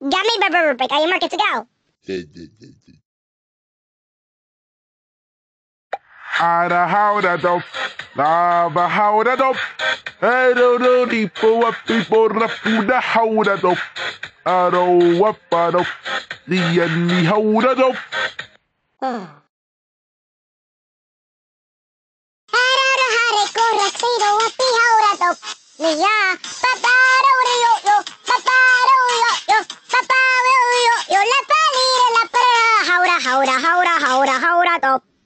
Gummy break. Are you market to go? Ada howda do, lava howda do, I don't know the poor people rapu da howda do, I don't what but do, the enemy howda do. Hmm. Hararo hare korra siro api haura do. Nia, pataro ート。